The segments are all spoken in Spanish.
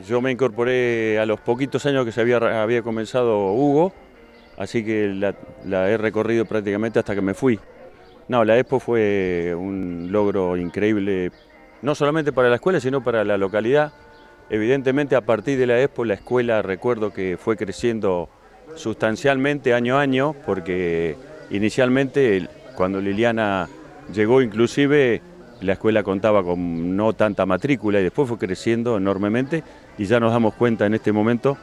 Yo me incorporé a los poquitos años que se había, había comenzado Hugo, así que la, la he recorrido prácticamente hasta que me fui. No, la Expo fue un logro increíble, no solamente para la escuela, sino para la localidad. Evidentemente a partir de la Expo la escuela recuerdo que fue creciendo sustancialmente año a año, porque inicialmente cuando Liliana llegó inclusive la escuela contaba con no tanta matrícula y después fue creciendo enormemente y ya nos damos cuenta en este momento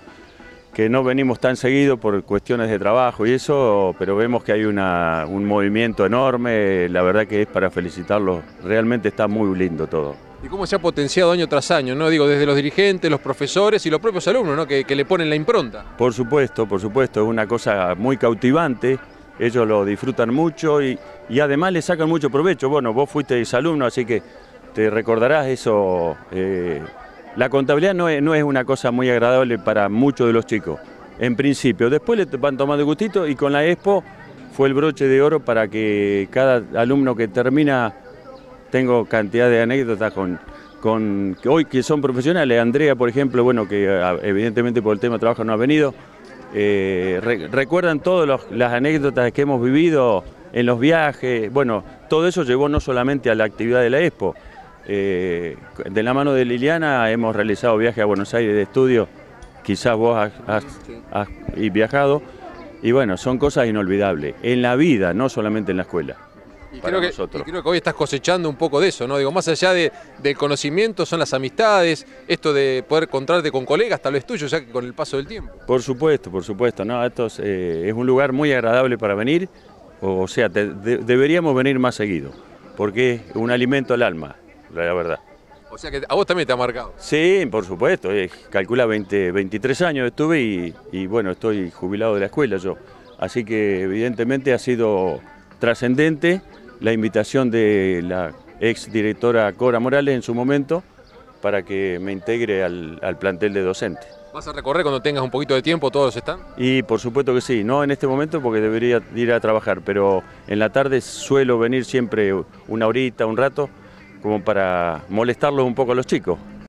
que no venimos tan seguido por cuestiones de trabajo y eso, pero vemos que hay una, un movimiento enorme, la verdad que es para felicitarlos, realmente está muy lindo todo. ¿Y cómo se ha potenciado año tras año? ¿no? Digo, desde los dirigentes, los profesores y los propios alumnos, ¿no? que, que le ponen la impronta. Por supuesto, por supuesto, es una cosa muy cautivante, ellos lo disfrutan mucho y, y además le sacan mucho provecho. Bueno, vos fuiste alumno, así que te recordarás eso. Eh, la contabilidad no es, no es, una cosa muy agradable para muchos de los chicos, en principio. Después le van tomando gustito y con la Expo fue el broche de oro para que cada alumno que termina, tengo cantidad de anécdotas con, con hoy que son profesionales. Andrea, por ejemplo, bueno, que evidentemente por el tema de trabajo no ha venido, eh, re, recuerdan todas las anécdotas que hemos vivido en los viajes, bueno, todo eso llevó no solamente a la actividad de la Expo, eh, de la mano de Liliana hemos realizado viajes a Buenos Aires de estudio, quizás vos has, has, has viajado, y bueno, son cosas inolvidables, en la vida, no solamente en la escuela. Y creo, que, y creo, que, hoy estás cosechando un poco de eso, ¿no? Digo, más allá de, del conocimiento, son las amistades, esto de poder encontrarte con colegas, tal vez tuyos, ya que con el paso del tiempo. Por supuesto, por supuesto, no, esto es, eh, es un lugar muy agradable para venir, o sea, te, de, deberíamos venir más seguido, porque es un alimento al alma, la verdad. O sea que a vos también te ha marcado. Sí, por supuesto, eh, calcula 20, 23 años estuve y, y bueno, estoy jubilado de la escuela yo. Así que evidentemente ha sido trascendente la invitación de la ex directora Cora Morales en su momento para que me integre al, al plantel de docentes. ¿Vas a recorrer cuando tengas un poquito de tiempo todos están? Y por supuesto que sí, no en este momento porque debería ir a trabajar, pero en la tarde suelo venir siempre una horita, un rato, como para molestarlos un poco a los chicos.